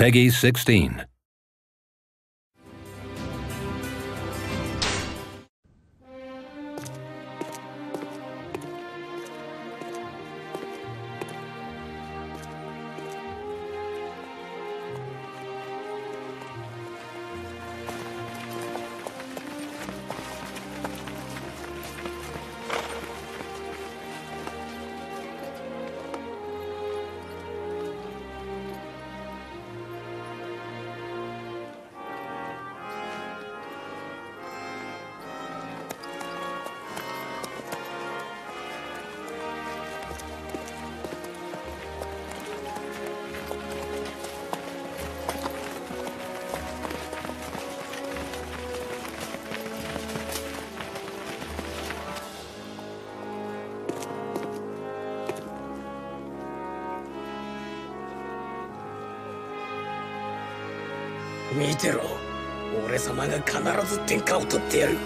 Peggy 16. 見てろ。俺様が必ず天下を取ってやる。